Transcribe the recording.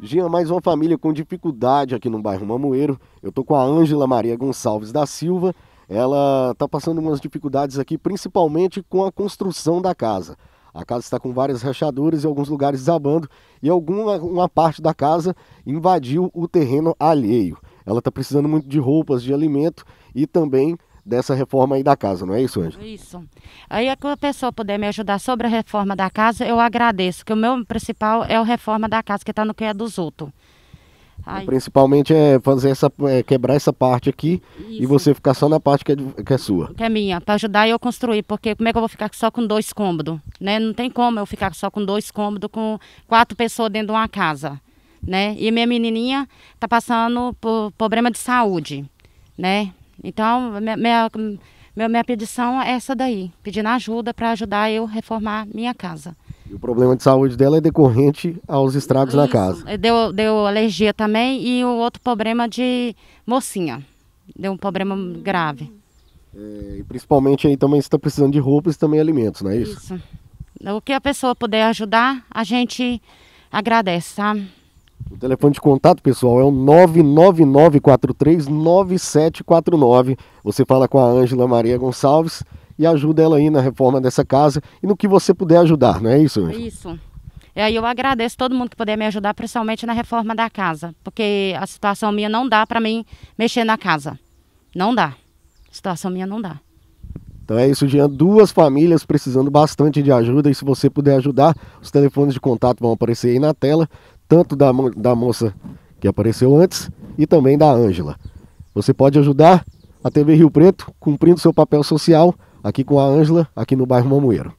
Gia, mais uma família com dificuldade aqui no bairro Mamoeiro. Eu tô com a Ângela Maria Gonçalves da Silva. Ela está passando umas dificuldades aqui, principalmente com a construção da casa. A casa está com várias rachaduras e alguns lugares desabando e alguma uma parte da casa invadiu o terreno alheio. Ela está precisando muito de roupas, de alimento e também dessa reforma aí da casa, não é isso, Ângela? Isso. Aí é a pessoa puder me ajudar sobre a reforma da casa, eu agradeço, que o meu principal é a reforma da casa, que está no que é dos outros. Aí... Principalmente é fazer essa, é quebrar essa parte aqui Isso. e você ficar só na parte que é, que é sua. Que é minha, para ajudar eu construir, porque como é que eu vou ficar só com dois cômodos? Né? Não tem como eu ficar só com dois cômodos, com quatro pessoas dentro de uma casa. Né? E minha menininha está passando por problema de saúde, né? Então, minha, minha, minha pedição é essa daí, pedindo ajuda para ajudar eu reformar minha casa. E o problema de saúde dela é decorrente aos estragos Isso. na casa. Deu, deu alergia também e o outro problema de mocinha. Deu um problema grave. É, e principalmente aí também está precisando de roupas e também alimentos, não é isso? Isso. O que a pessoa puder ajudar, a gente agradece, tá? O telefone de contato, pessoal, é o 999439749. Você fala com a Ângela Maria Gonçalves e ajuda ela aí na reforma dessa casa e no que você puder ajudar, não é isso, Ângela? Isso. E aí eu agradeço todo mundo que puder me ajudar, principalmente na reforma da casa, porque a situação minha não dá para mim mexer na casa. Não dá. A situação minha não dá. Então é isso, Jean. Duas famílias precisando bastante de ajuda e se você puder ajudar, os telefones de contato vão aparecer aí na tela tanto da, da moça que apareceu antes e também da Ângela. Você pode ajudar a TV Rio Preto cumprindo seu papel social aqui com a Ângela, aqui no bairro Mamoeiro.